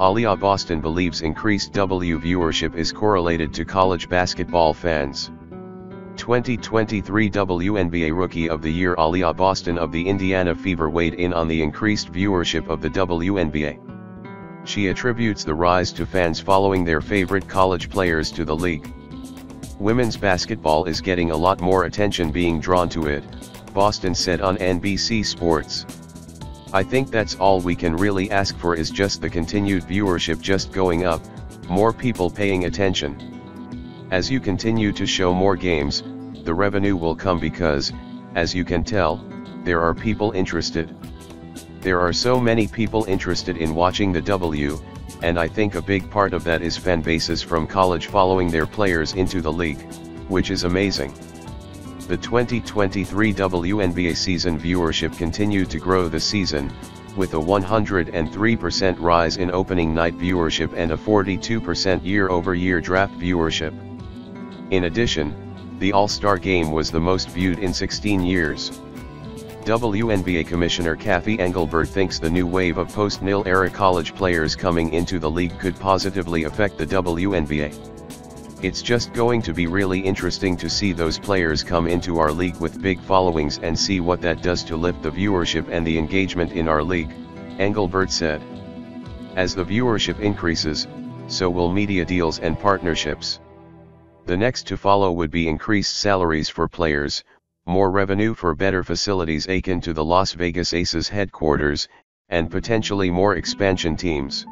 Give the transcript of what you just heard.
Aliyah Boston believes increased W viewership is correlated to college basketball fans. 2023 WNBA Rookie of the Year Aliyah Boston of the Indiana Fever weighed in on the increased viewership of the WNBA. She attributes the rise to fans following their favorite college players to the league. Women's basketball is getting a lot more attention being drawn to it, Boston said on NBC Sports. I think that's all we can really ask for is just the continued viewership just going up, more people paying attention. As you continue to show more games, the revenue will come because, as you can tell, there are people interested. There are so many people interested in watching the W, and I think a big part of that is fan bases from college following their players into the league, which is amazing. The 2023 WNBA season viewership continued to grow the season, with a 103% rise in opening night viewership and a 42% year-over-year draft viewership. In addition, the All-Star Game was the most viewed in 16 years. WNBA Commissioner Cathy Engelbert thinks the new wave of post-NIL era college players coming into the league could positively affect the WNBA. It's just going to be really interesting to see those players come into our league with big followings and see what that does to lift the viewership and the engagement in our league, Engelbert said. As the viewership increases, so will media deals and partnerships. The next to follow would be increased salaries for players, more revenue for better facilities akin to the Las Vegas Aces headquarters, and potentially more expansion teams.